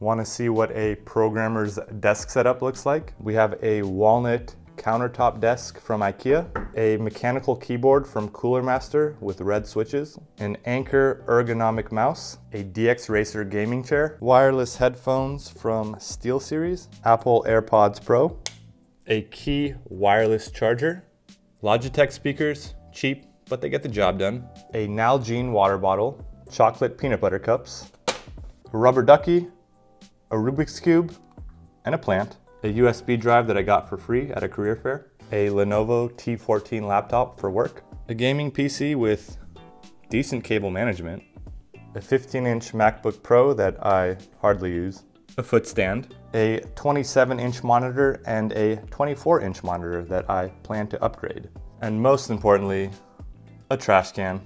Want to see what a programmer's desk setup looks like? We have a walnut countertop desk from IKEA, a mechanical keyboard from Cooler Master with red switches, an Anker ergonomic mouse, a DX Racer gaming chair, wireless headphones from SteelSeries, Apple AirPods Pro, a key wireless charger, Logitech speakers, cheap, but they get the job done, a Nalgene water bottle, chocolate peanut butter cups, rubber ducky, a Rubik's Cube, and a plant, a USB drive that I got for free at a career fair, a Lenovo T14 laptop for work, a gaming PC with decent cable management, a 15 inch MacBook Pro that I hardly use, a footstand, a 27 inch monitor, and a 24 inch monitor that I plan to upgrade. And most importantly, a trash can.